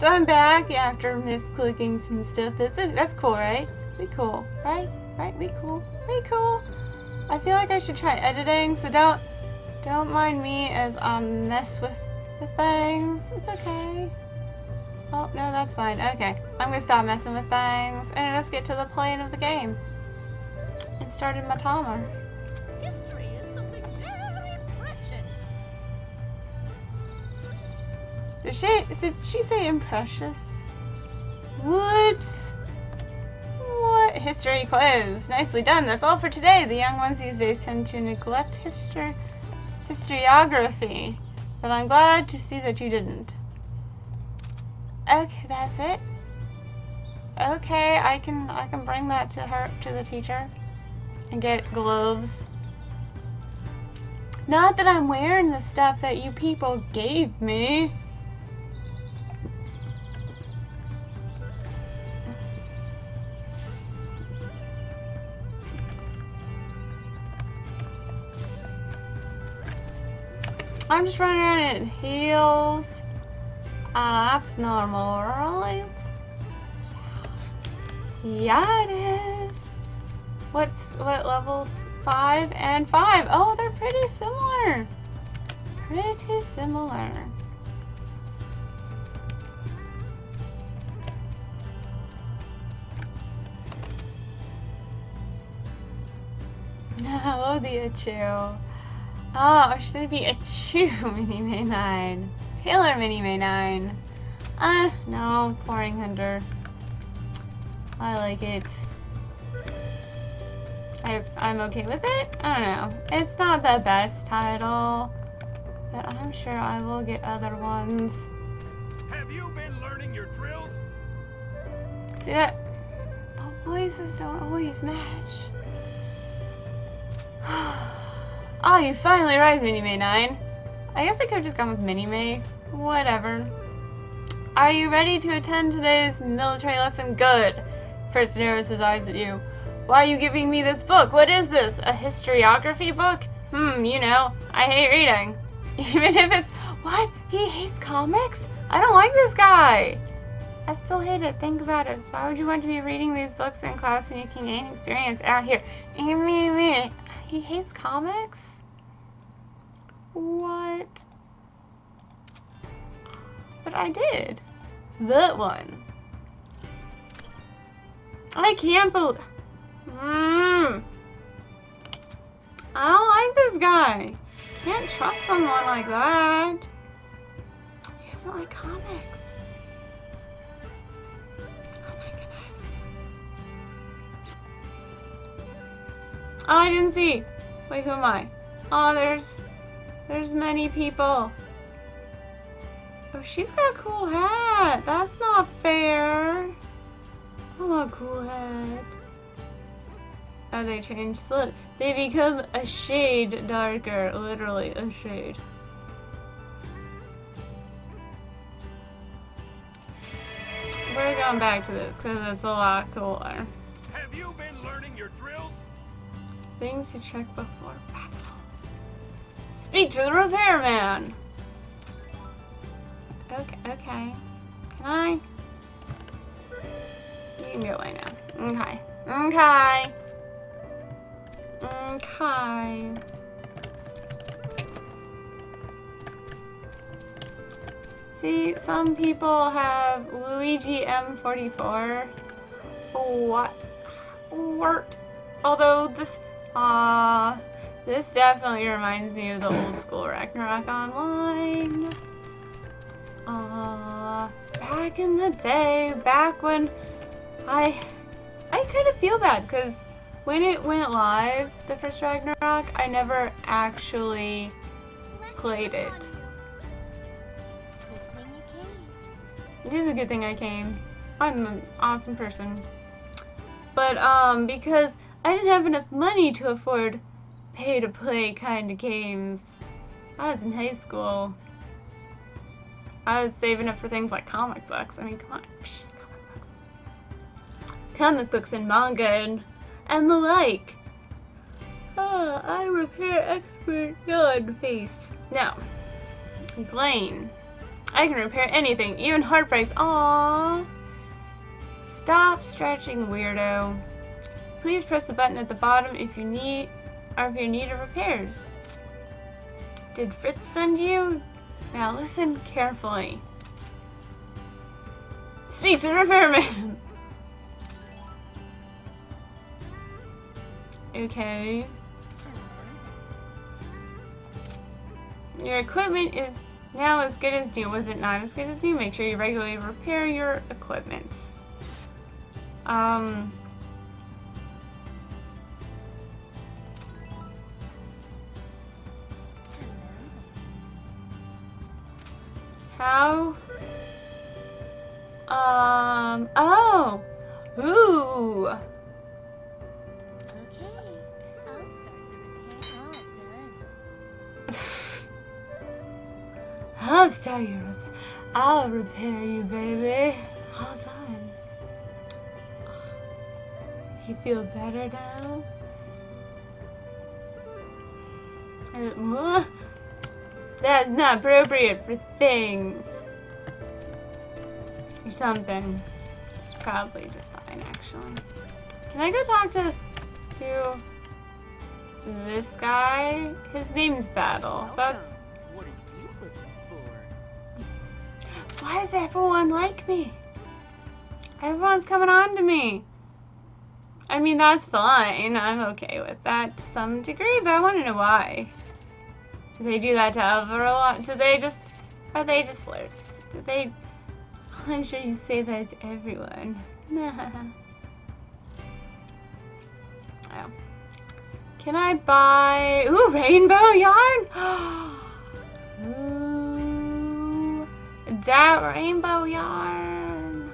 So I'm back after misclicking some stuff. That's it. That's cool, right? We cool, right? Right? We cool. We cool. I feel like I should try editing, so don't don't mind me as I mess with the things. It's okay. Oh no, that's fine. Okay, I'm gonna stop messing with things and let's get to the playing of the game. And started my timer. Did she did she say imprecious? What? What history quiz? Nicely done. That's all for today. The young ones these days tend to neglect history historiography, but I'm glad to see that you didn't. Okay, that's it. Okay, I can I can bring that to her to the teacher and get gloves. Not that I'm wearing the stuff that you people gave me. I'm just running around in heels. Uh, that's normal, right? Yeah, it is. What's what levels? Five and five. Oh, they're pretty similar. Pretty similar. Hello, the Achu. Oh, should it be a Chew Minnie May 9? Taylor Minnie May 9. Uh, no, Boring Hunter. I like it. I, I'm okay with it? I don't know. It's not the best title, but I'm sure I will get other ones. Have you been learning your drills? See that? The voices don't always match. oh, you finally arrived, Minnie May 9. I guess I could have just gone with Minnie May. Whatever. Are you ready to attend today's military lesson? Good. First notices his eyes at you. Why are you giving me this book? What is this? A historiography book? Hmm, you know, I hate reading. Even if it's. What? He hates comics? I don't like this guy! I still hate it. Think about it. Why would you want to be reading these books in class when you can gain experience out here? Me, me. He hates comics? What? But I did. That one. I can't believe. Mm. I don't like this guy. Can't trust someone like that. He doesn't like comics. Oh my goodness. Oh, I didn't see. Wait, who am I? Oh, there's many people. Oh, she's got a cool hat. That's not fair. I want a cool hat. Oh, they changed look. They become a shade darker. Literally, a shade. We're going back to this because it's a lot cooler. Have you been learning your drills? Things to check before battle. Speak to the repairman! Okay, okay. Can I? You can go away now. Okay. Okay. Okay. See, some people have Luigi M44. What? What? Although this, uh, this definitely reminds me of the old school Ragnarok Online. Uh, back in the day, back when I, I kind of feel bad because when it went live, the first Ragnarok, I never actually played it. It is a good thing I came. I'm an awesome person. But, um, because I didn't have enough money to afford pay to play kind of games. I was in high school. I was saving up for things like comic books. I mean, come on. Psh, comic books. Comic books and manga and, and the like. Ah, I repair expert yawn face. Now, Blaine. I can repair anything, even heartbreaks. Aww. Stop stretching, weirdo. Please press the button at the bottom if you need if you're in need of repairs. Did Fritz send you? Now listen carefully. Speak to the repairman. okay. Your equipment is now as good as new. Was it not as good as new? Make sure you regularly repair your equipment. Um. How? Um. Oh. Ooh. Okay, I'll start the repair. I'll start your I'll repair you, baby. All done. You feel better now? Uh, That's not appropriate for things. Or something. It's probably just fine, actually. Can I go talk to to this guy? His name's Battle. That's What are you looking for? Why is everyone like me? Everyone's coming on to me. I mean, that's fine. I'm okay with that to some degree, but I want to know why. Do they do that to everyone? Do they just. Are they just flirts? Do they. I'm sure you say that to everyone. oh. Can I buy. Ooh, rainbow yarn? Ooh. That rainbow yarn.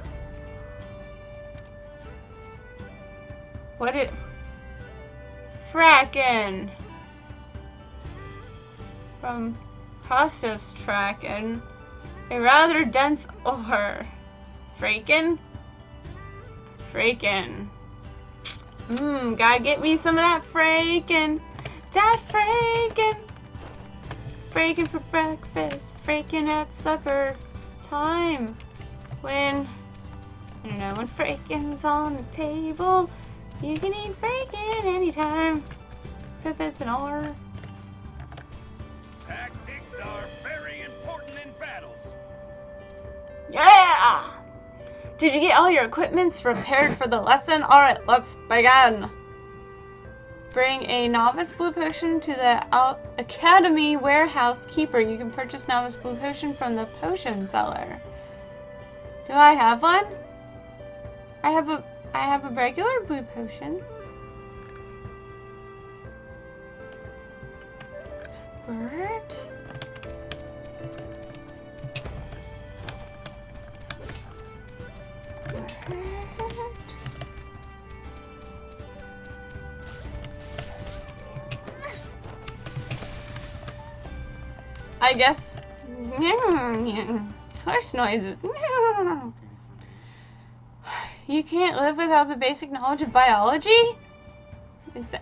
What it. Frackin'. From process tracking. A rather dense ore. Frakin'? Frakin'. Mmm, gotta get me some of that frakin'. That frakin'. Frakin' for breakfast. Frakin' at supper time. When, I don't know, when frakin's on the table, you can eat frakin' anytime. Except that's an R. Did you get all your equipments prepared for the lesson? Alright, let's begin. Bring a novice blue potion to the Academy warehouse keeper. You can purchase novice blue potion from the potion seller. Do I have one? I have a I have a regular blue potion. Bert? I guess. Horse noises. You can't live without the basic knowledge of biology?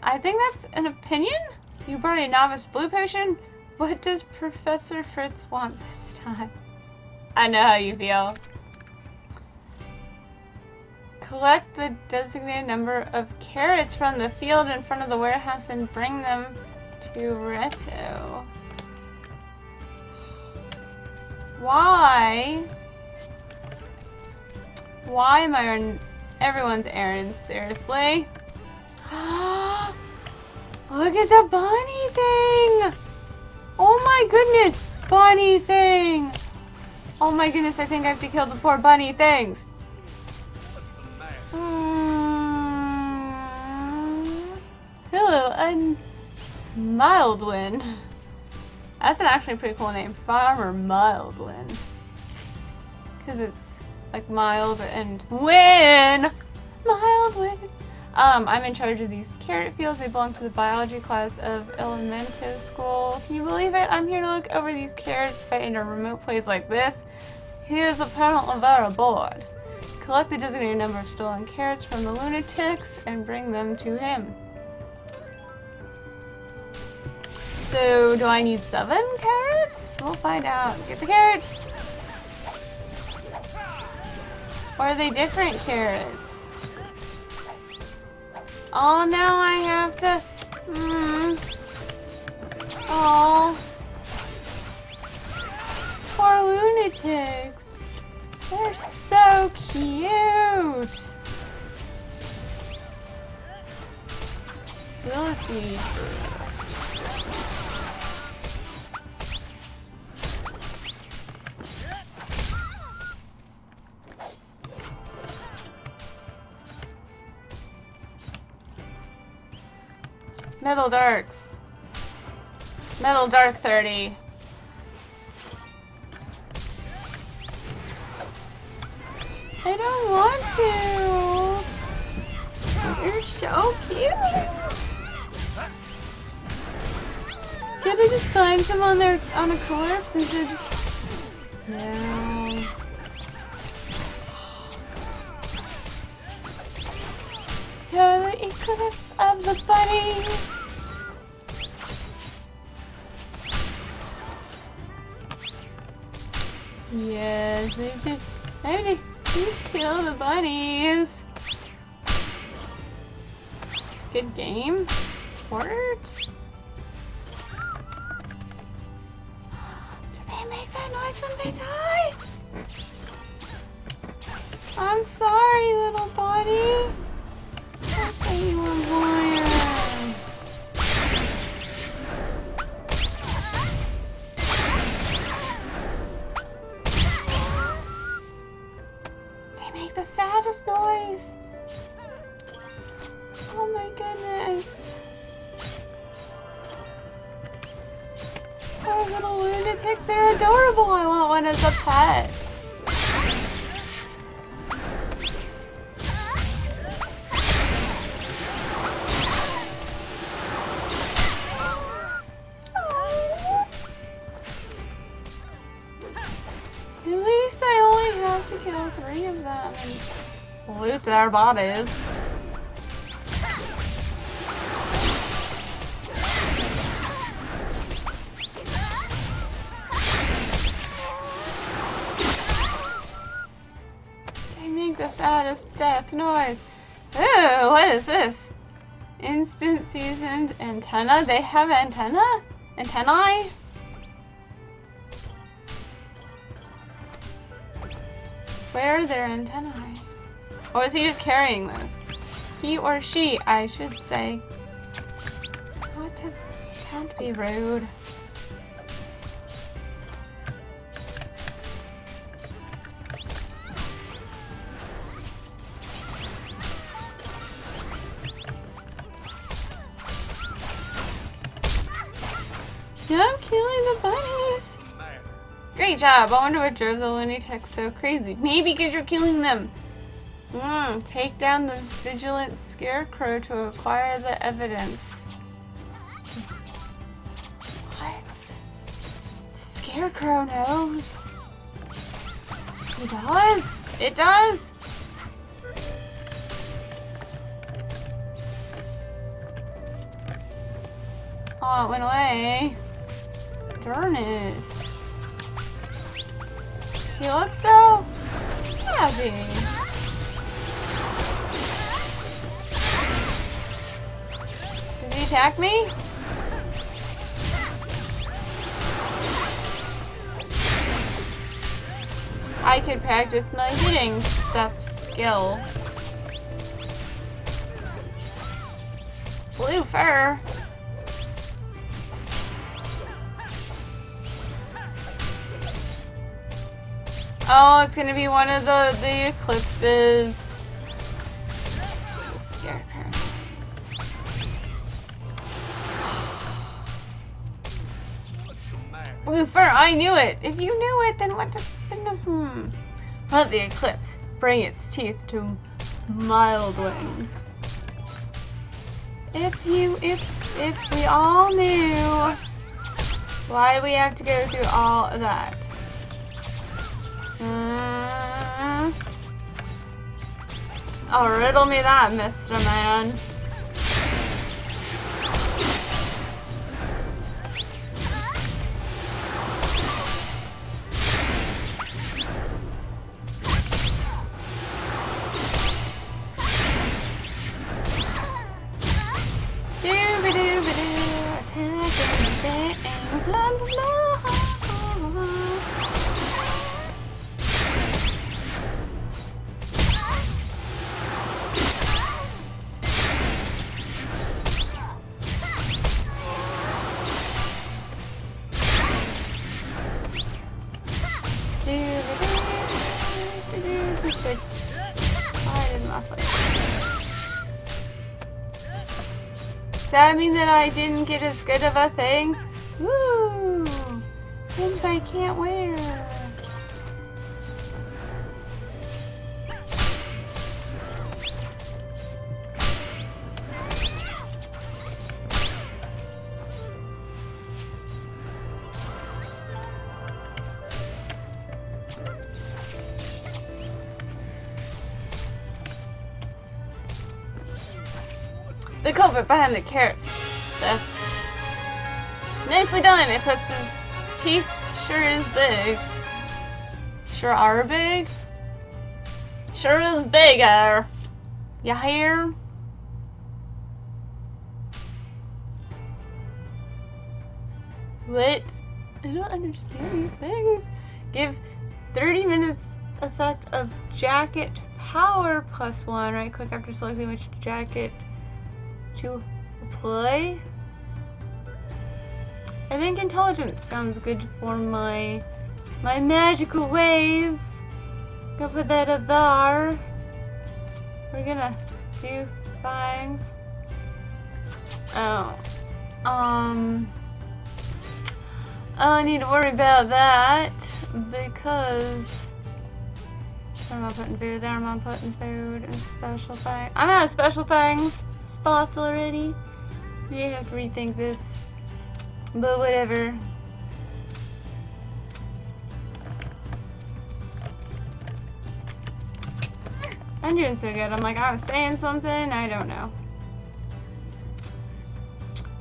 I think that's an opinion? You brought a novice blue potion? What does Professor Fritz want this time? I know how you feel. Collect the designated number of carrots from the field in front of the warehouse and bring them to Reto. Why? Why am I on everyone's errands? Seriously? Look at the bunny thing! Oh my goodness! Bunny thing! Oh my goodness, I think I have to kill the poor bunny things. What's the matter? Mm. Hello, I'm Mildwin. That's an actually pretty cool name, Farmer Mildwin. Because it's like mild and win! Mildwin! Um, I'm in charge of these carrot fields. They belong to the biology class of Elemento School. Can you believe it? I'm here to look over these carrots, in a remote place like this. He is apparently very bored. Collect the designated number of stolen carrots from the lunatics and bring them to him. So, do I need seven carrots? We'll find out. Get the carrots! Or are they different carrots? Oh, now I have to. Hmm. Oh. Poor lunatics. They're so cute. Millipede. Metal Darks. Metal Dark 30. I don't want to. You're so cute. Can't I just find some on their on a corpse instead of just No. Total eclipse of the bunny. Yes, they just I need to kill the bunnies. Good game. Port. Oh my goodness. Poor little lunatics, they're adorable. I want one as a pet. At least I only have to kill three of them and loot their bodies. Noise. Ooh, what is this? Instant seasoned antenna? They have antenna? Antennae? Where are their antennae? Or is he just carrying this? He or she, I should say. What? Can't be rude. Job. I wonder what drove the lunatics so crazy. Maybe because you're killing them. Hmm. Take down the vigilant scarecrow to acquire the evidence. What? The scarecrow knows. It does. It does. Oh, it went away. Darn it. He look so happy. Does he attack me? I could practice my hitting stuff skill. Blue fur. Oh, it's gonna be one of the the eclipses. Scarecrow. What's the matter? Blue fur, I knew it. If you knew it, then what does hmm? Let the eclipse bring its teeth to Mildwing. If you, if, if we all knew, why do we have to go through all of that? Uh, oh, riddle me that, Mr. Man. I didn't get as good of a thing? Woo! Things I can't wear. The culprit behind the carrots. Seth. Nicely done. It puts his teeth sure is big. Sure are big. Sure is bigger. Uh, you hear? What? I don't understand these things. Give 30 minutes effect of jacket power plus one. Right click after selecting which jacket to apply. I think intelligence sounds good for my my magical ways. Gonna put that up there. We're gonna do things. Oh. Um I don't need to worry about that because I'm not putting food there, I'm not putting food and special things. I'm out of special things spots already. You have to rethink this. But whatever. I'm doing so good. I'm like, I was saying something, I don't know.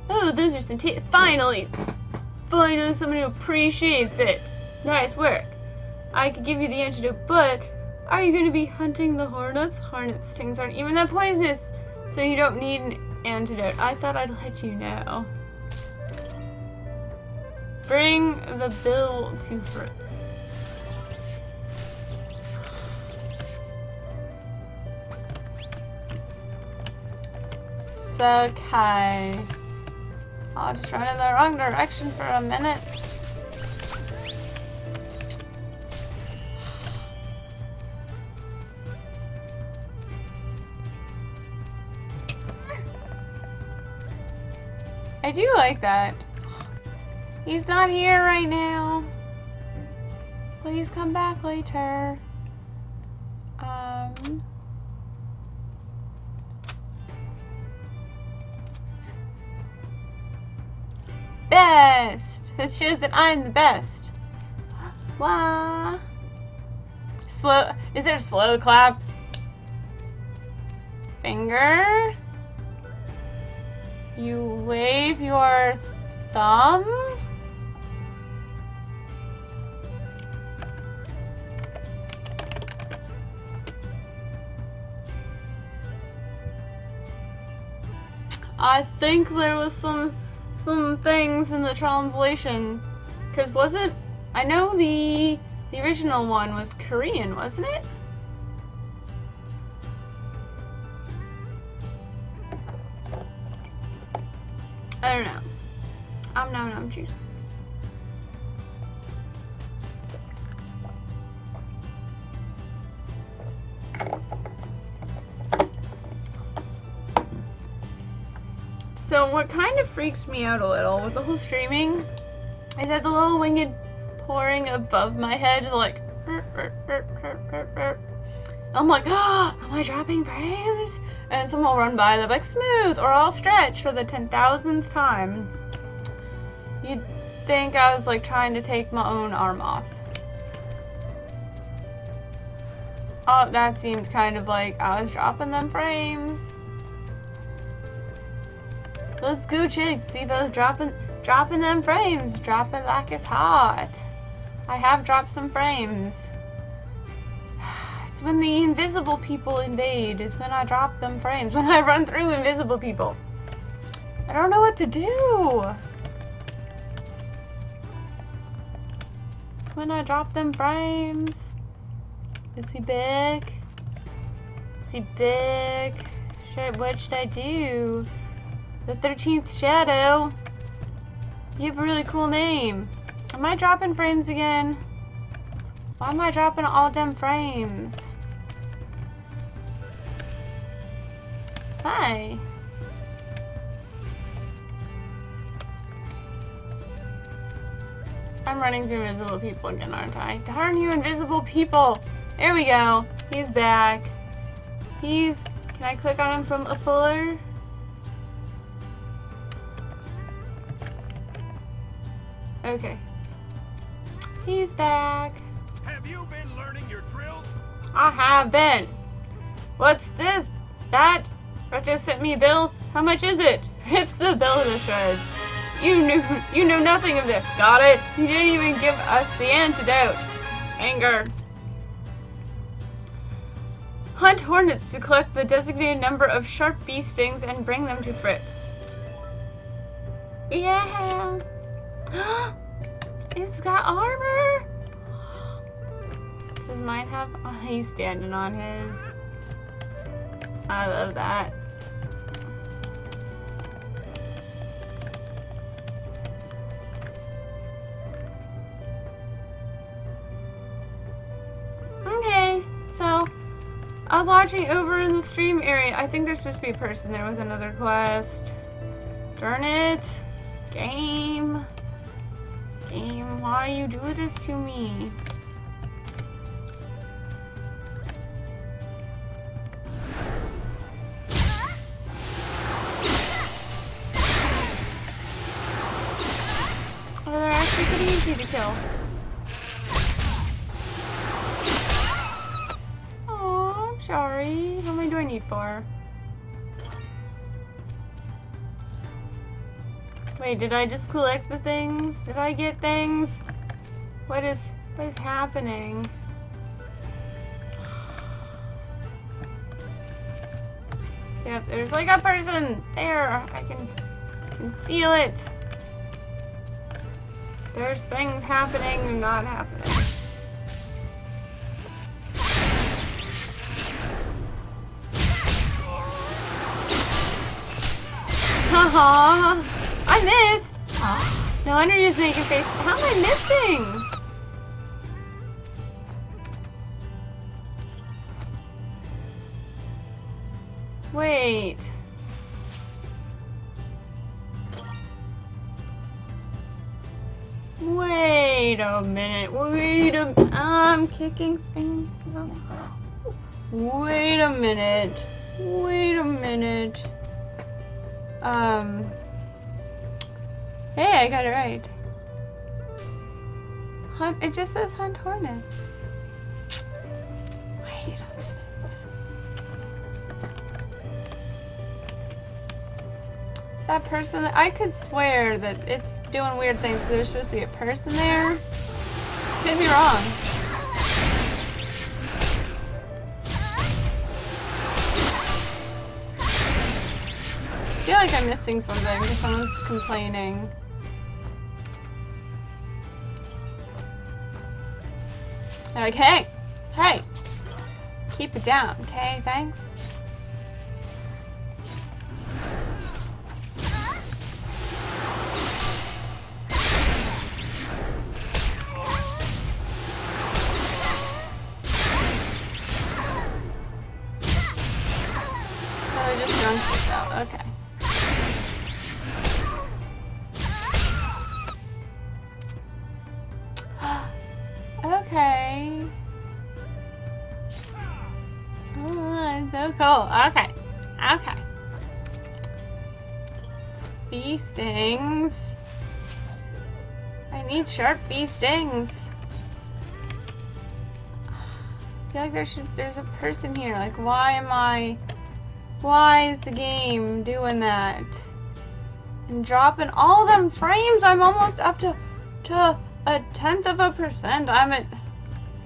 Oh, those are some teeth. Finally! Finally, someone who appreciates it. Nice work. I could give you the antidote, but are you going to be hunting the hornets? Hornet stings aren't even that poisonous, so you don't need an antidote. I thought I'd let you know. Bring the bill to Fritz. Okay. I'll just run in the wrong direction for a minute. Do like that. He's not here right now. Please come back later. Um. Best! That shows that I'm the best. Wah. Slow. Is there a slow clap? Finger. You wave your thumb. I think there was some some things in the translation because wasn't I know the the original one was Korean, wasn't it? I don't know. I'm nom. So what kind of freaks me out a little with the whole streaming is that the little winged pouring above my head like I'm like, oh, am I dropping frames? And someone will run by, they're like, smooth, or I'll stretch for the 10,000th time. You'd think I was like trying to take my own arm off. Oh, that seemed kind of like I was dropping them frames. Let's go check, see those dropping dropping them frames, dropping like it's hot. I have dropped some frames. When the invisible people invade, is when I drop them frames, when I run through invisible people. I don't know what to do. It's when I drop them frames. Is he big? Is he big? Should, what should I do? The 13th Shadow. You have a really cool name. Am I dropping frames again? Why am I dropping all them frames? Hi. I'm running through invisible people again, aren't I? Darn you invisible people! There we go. He's back. He's... Can I click on him from a fuller? Okay. He's back. Have you been learning your drills? I have been. What's this? That? Retro sent me a bill. How much is it? Rips the bill to shreds. You knew you knew nothing of this. Got it? You didn't even give us the antidote. Anger. Hunt hornets to collect the designated number of sharp bee stings and bring them to Fritz. Yeah. it's got armor. Does mine have? Oh, he's standing on his. I love that. Was watching over in the stream area. I think there's supposed to be a person there with another quest. Darn it. Game. Game, why you do this to me? Wait, did I just collect the things? Did I get things? What is what is happening? Yep, there's like a person there. I can, I can feel it. There's things happening and not happening. Haha! I missed! No wonder you're making face. How am I missing? Wait. Wait a minute. Wait a. I'm kicking things. Wait a minute. Wait a minute. Um. Hey, I got it right. Hunt. It just says hunt hornets. Wait a minute. That person. I could swear that it's doing weird things. There's supposed to be a person there. Could be wrong. I feel like I'm missing something because someone's complaining. They're like, hey, hey, keep it down, okay? Thanks. Bee stings. I feel like there should there's a person here. Like why am I why is the game doing that? And dropping all them frames, I'm almost up to to a tenth of a percent. I'm at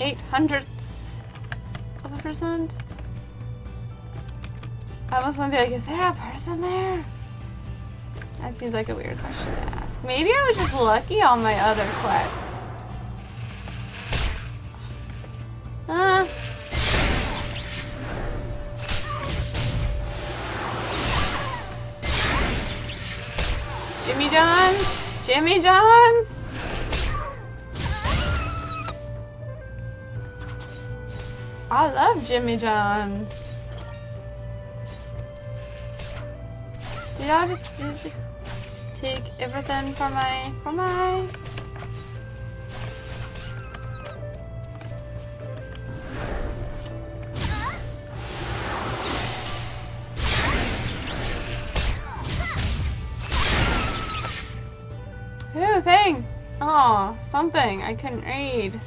eight hundredths of a percent. I almost want to be like, is there a person there? That seems like a weird question to ask. Maybe I was just lucky on my other quests. Ah. Jimmy John's? Jimmy John's? I love Jimmy John's. Did y'all just did just take everything for my for my thing! Oh, something I couldn't read.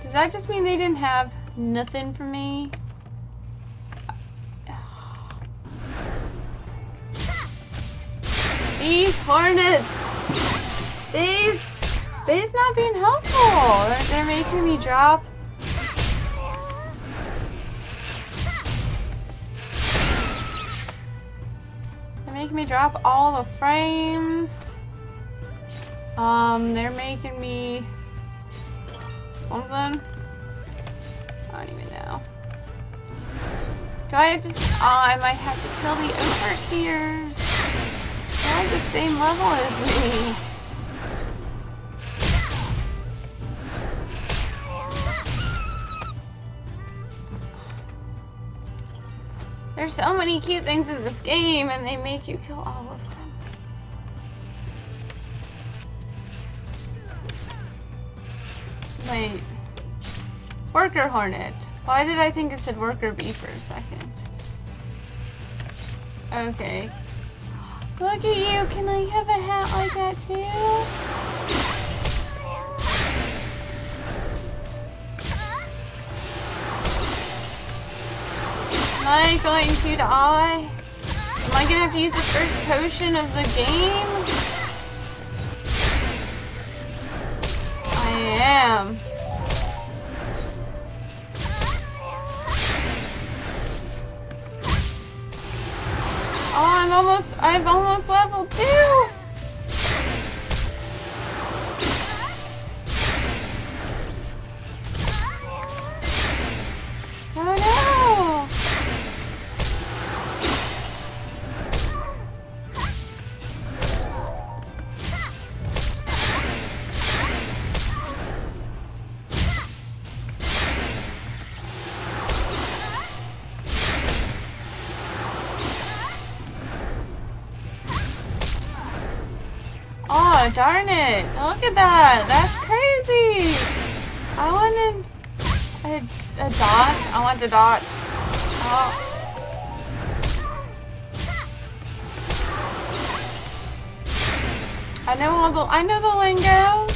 Does that just mean they didn't have nothing for me? These hornets! These... These not being helpful! They're, they're making me drop... They're making me drop all the frames. Um, they're making me... Something? I don't even know. Do I have to... Oh, I might have to kill the overseers. They're the same level as me. There's so many cute things in this game, and they make you kill all of them. Wait. Worker Hornet. Why did I think it said Worker Bee for a second? Okay. Look at you. Can I have a hat like that too? Am I going to die? Am I gonna have to use the first potion of the game? I am. I've almost leveled two. Darn it. Look at that. That's crazy. I wanted a, a dot. I want a dot. Oh. I know all the, I know the lingo.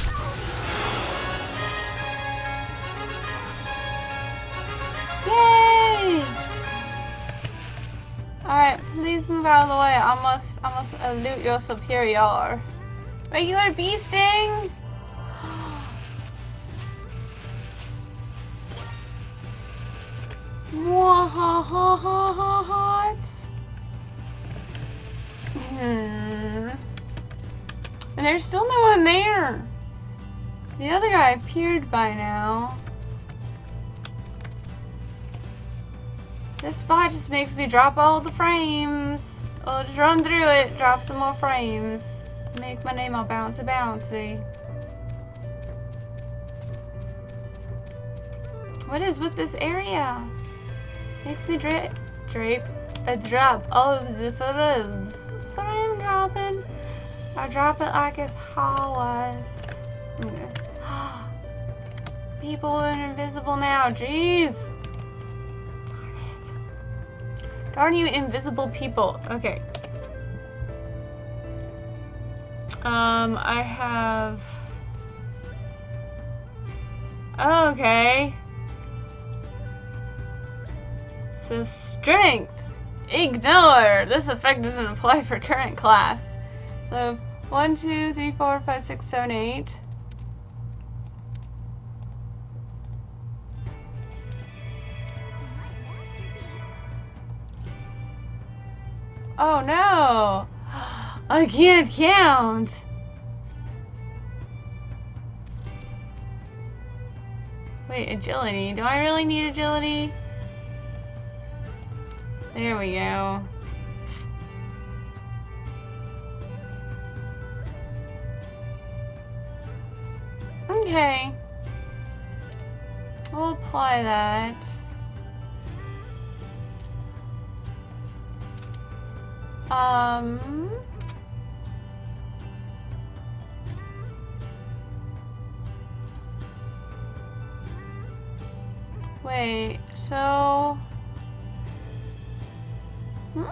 Yay! Alright, please move out of the way. I must, I must elude your superior. Regular bee sting? Mwahahahahat. Hmm. And there's still no one there. The other guy appeared by now. This spot just makes me drop all the frames. I'll just run through it, drop some more frames. Make my name all bouncy bouncy. What is with this area? Makes me drape, drape, a drop all of the photos. Frame dropping. I drop it like it's hot. People are invisible now. Jeez. Darn you invisible people. Okay. Um, I have... Okay. So strength. Ignore. This effect doesn't apply for current class. So one, two, three, four, five, six, seven, eight. Oh no! I can't count! Wait, agility. Do I really need agility? There we go. Okay. We'll apply that. Um... Wait, so... Hmm?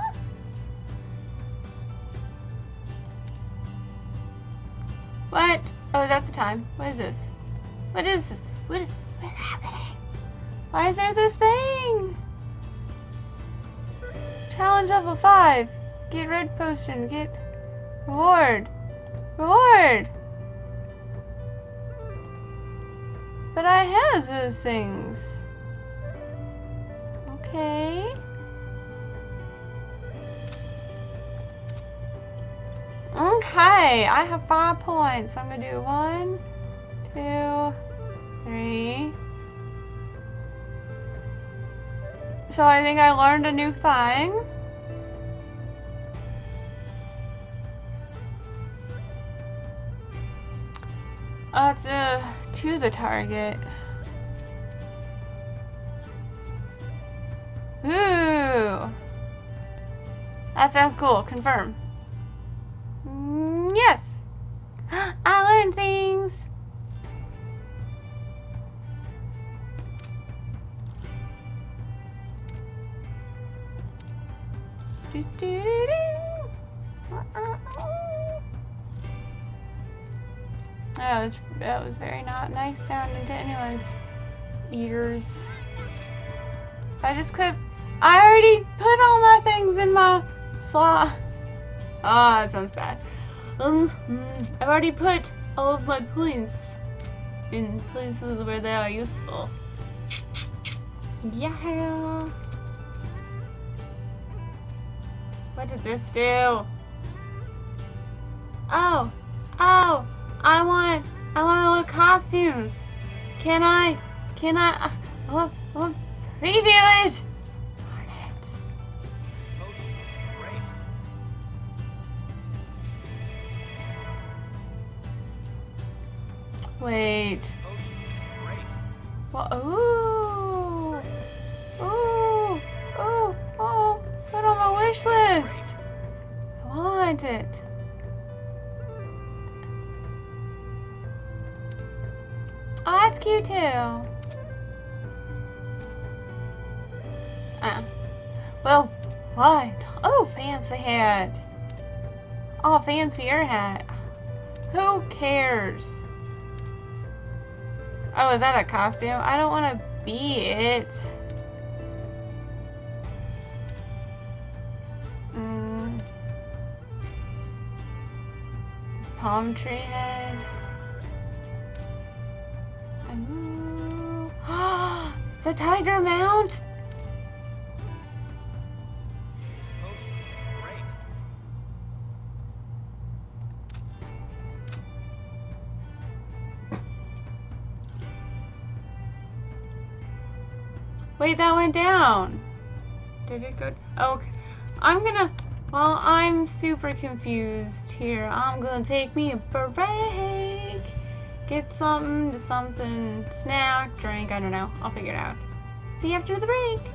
What? Oh, is that the time? What is this? What is this? What is what is happening? Why is there this thing? Challenge level 5. Get red potion. Get reward. Reward! But I has those things. Okay. Okay, I have five points. I'm gonna do one, two, three. So I think I learned a new thing. Uh, it's uh, to the target. That sounds cool. Confirm. Mm, yes. I learned things. Do, do, do, do. That was that was very not nice sounding to anyone's ears. I just could. I already put all my things in my slot. Ah, that sounds bad. Um, mm, I've already put all of my points in places where they are useful. Yeah. What did this do? Oh, oh, I want, I want all the costumes. Can I, can I, want, I want preview it. Wait. Well, ooh, ooh, ooh, oh, put on my wish list. I want it. Oh, that's cute too. Uh, well, why? Oh, fancy hat. Oh, fancier hat. Who cares? Oh, is that a costume? I don't want to be it. Mm. Palm tree head. Ooh. a tiger mount. Wait, that went down. Did it go? Okay. I'm gonna. Well, I'm super confused here, I'm gonna take me a break. Get something to something, snack, drink, I don't know. I'll figure it out. See you after the break.